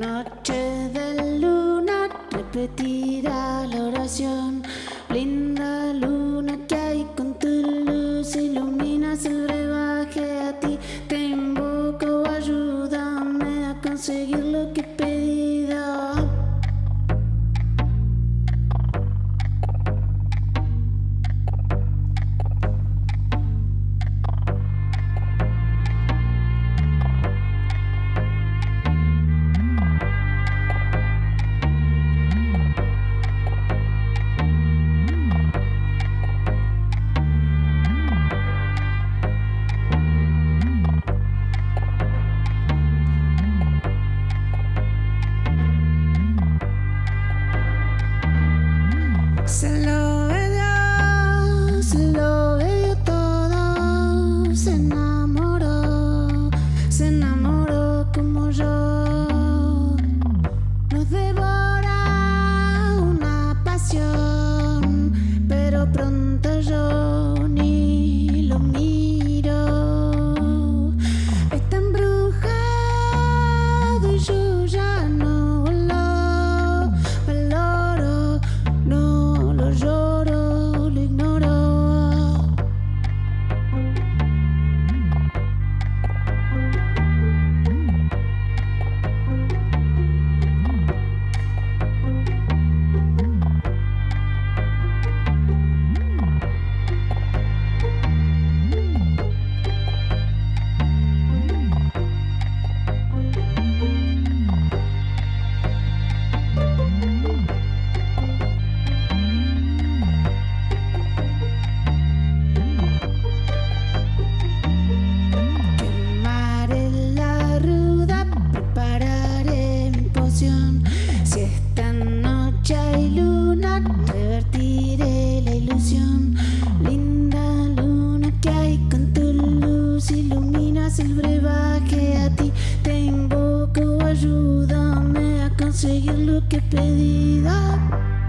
noche de luna repetirá la oración. lo que he.